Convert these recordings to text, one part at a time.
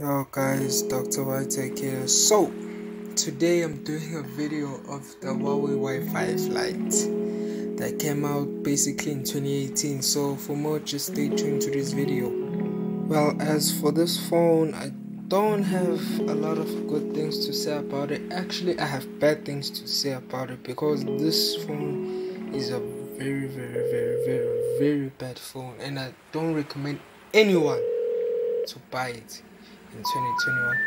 Yo guys, Dr. Why Tech here. So, today I'm doing a video of the Huawei Y5 Lite that came out basically in 2018. So for more, just stay tuned to this video. Well, as for this phone, I don't have a lot of good things to say about it. Actually, I have bad things to say about it because this phone is a very, very, very, very, very bad phone, and I don't recommend anyone to buy it in 2021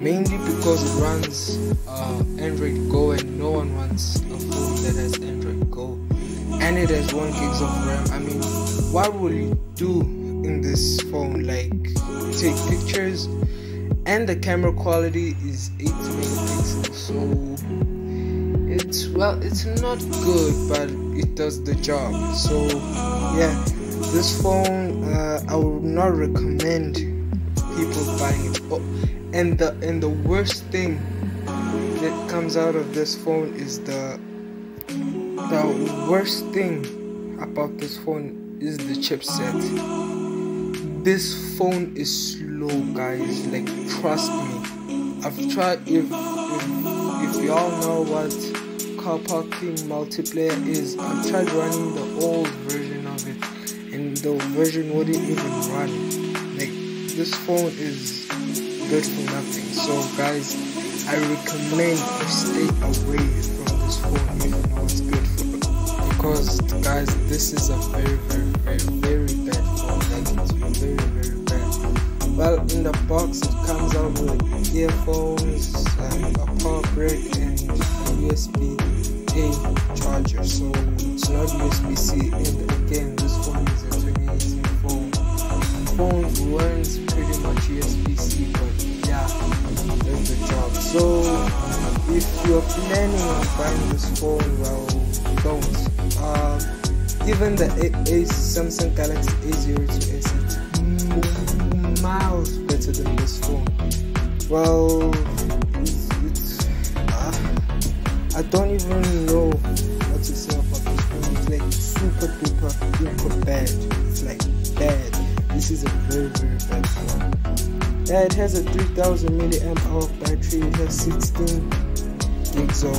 mainly because it runs uh, android go and no one wants a phone that has android go. And it has one gigs of ram. I mean what will you do in this phone? Like take pictures and the camera quality is 8 megapixels. So it's well it's not good but it does the job. So yeah this phone uh, i would not recommend people buying it. Oh, and the and the worst thing that comes out of this phone is the the worst thing about this phone is the chipset. This phone is slow guys. Like trust me. I've tried if if, if y'all know what car parking multiplayer is i've tried running the old version of it and the version wouldn't even run this phone is good for nothing. So guys i recommend you stay away from this phone if you know it's good for because guys this is a very very very very bad phone. Like it's very very bad well in the box it comes out with earphones and a power brick and a usb a charger. So it's not usb-c and again this phone is a 2018 phone. Phone runs So if you're planning on buying this phone, well, don't. Uh, even the A, A Samsung Galaxy A02s is miles better than this phone. Well, it's, it's uh, I don't even know what to say about this phone. It's like super duper duper bad. It's like bad this is a very very bad phone yeah it has a 3000 milliamp hour battery it has 16 gigs of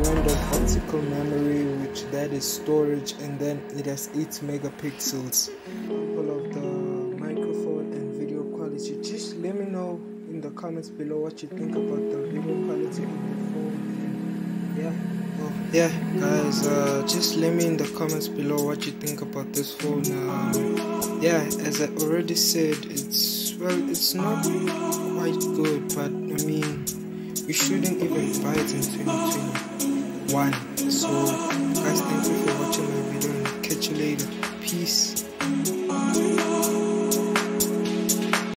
random optical memory which that is storage and then it has 8 megapixels. All of the microphone and video quality. Just let me know in the comments below what you think about the video quality of the phone. Yeah. Oh, yeah guys uh, just let me in the comments below what you think about this phone. Um, yeah as i already said it's well it's not quite good but i mean we shouldn't even buy it in 2021 so guys thank you for watching my video